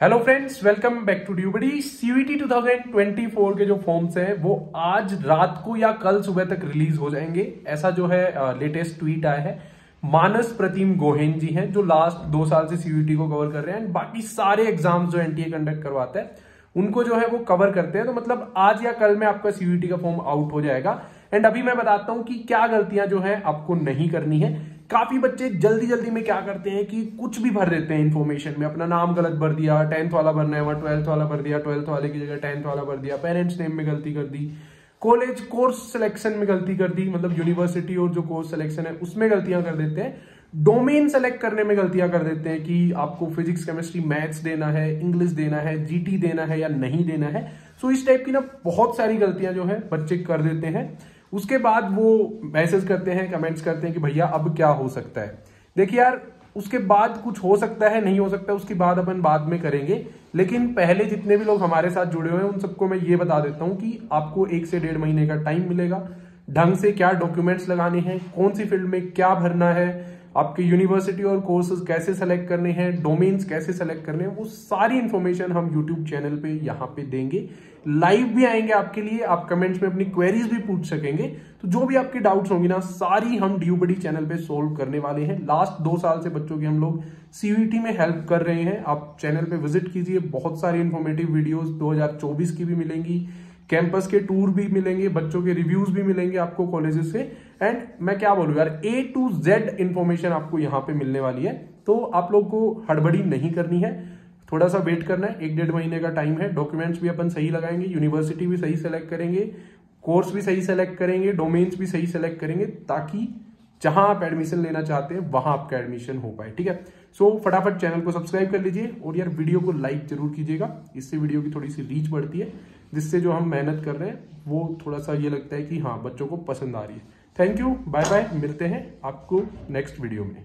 Hello friends welcome back to due buddy CVT 2024 के जो forms हैं, वो आज रात को या कल सुबह तक रिलीज़ हो जाएँगे। ऐसा जो है लेटेस्ट ट्वीट आया है। मानस प्रतिम गोहेन जी हैं, जो लास्ट दो साल से सीवीटी को कवर कर रहे हैं। एंड बाकी सारे एग्ज़ाम्स जो एनटीए कंडक्ट करवाते हैं, उनको जो है वो कवर करते हैं। तो मतलब आज या कल में आपका सीवीटी का फॉर्म आउट हो जाएगा। एंड अभी मैं बताता हूँ कि क्या गलतियाँ जो है, आपको नहीं करनी है। काफ़ी बच्चे जल्दी जल्दी में क्या करते हैं कि कुछ भी भर देते हैं इन्फॉर्मेशन में। अपना नाम गलत भर दिया टेंथ वाला भरना है, वहाँ ट्वेल्थ वाला भर दिया ट्वेल्थ वाले की जगह टेंथ वाला भर दिया पेरेंट्स नेम में गलती कर दी कॉलेज कोर्स सिलेक्शन में गलती कर दी मतलब यूनिवर्सिटी और जो कोर्स सिलेक्शन है, उसमें गलतियाँ कर देते हैं। डोमेन सेलेक्ट करने में गलतियाँ कर देते हैं कि आपको फिजिक्स केमिस्ट्री मैथ्स देना है इंग्लिश देना है जीटी देना है या नहीं देना है। सो so, इस टाइप की ना बहुत सारी गलतियाँ जो है, बच्चे कर देते हैं। उसके बाद वो मैसेज करते हैं कमेंट्स करते हैं कि भैया अब क्या हो सकता है। देखिए यार, उसके बाद कुछ हो सकता है, नहीं हो सकता, उसकी बात अपन बाद में करेंगे। लेकिन पहले जितने भी लोग हमारे साथ जुड़े हुए हैं, उन सबको मैं ये बता देता हूँ कि आपको एक से डेढ़ महीने का टाइम मिलेगा। ढंग से क्या डॉक्यूमेंट्स लगाने हैं, कौन सी फ़ील्ड में क्या भरना है आपके यूनिवर्सिटी और कोर्सेज कैसे सेलेक्ट करने हैं डोमेन्स कैसे सेलेक्ट करने हैं, वो सारी इन्फॉर्मेशन हम यूट्यूब चैनल पे, यहाँ पे देंगे। लाइव भी आएँगे आपके लिए, आप कमेंट्स में अपनी क्वेरीज भी पूछ सकेंगे। तो जो भी आपकी डाउट्स होंगे ना, सारी हम ड्यू बडी चैनल पे सोल्व करने वाले हैं। लास्ट दो साल से बच्चों की हम लोग सीवीटी में हेल्प कर रहे हैं। आप चैनल पे विज़िट कीजिए, बहुत सारी इन्फॉर्मेटिव वीडियोस 2024 की भी मिलेंगी। कैंपस के टूर भी मिलेंगे बच्चों के रिव्यूज़ भी मिलेंगे आपको कॉलेजेस से। एंड मैं क्या बोलूँ यार ए टू जेड इन्फॉर्मेशन आपको यहाँ पे मिलने वाली है। तो आप लोग को हड़बड़ी नहीं करनी है। थोड़ा सा वेट करना है। एक डेढ़ महीने का टाइम है। डॉक्यूमेंट्स भी अपन सही लगाएँगे यूनिवर्सिटी भी सही सेलेक्ट करेंगे कोर्स भी सही सेलेक्ट करेंगे डोमेन्स भी सही सेलेक्ट करेंगे ताकि जहाँ आप एडमिशन लेना चाहते हैं वहाँ आपका एडमिशन हो पाए। ठीक है? सो so, फटाफट चैनल को सब्सक्राइब कर लीजिए और यार वीडियो को लाइक ज़रूर कीजिएगा। इससे वीडियो की थोड़ी सी रीच बढ़ती है। जिससे जो हम मेहनत कर रहे हैं, वो थोड़ा सा ये लगता है कि हाँ बच्चों को पसंद आ रही है। थैंक यू बाय बाय मिलते हैं आपको नेक्स्ट वीडियो में।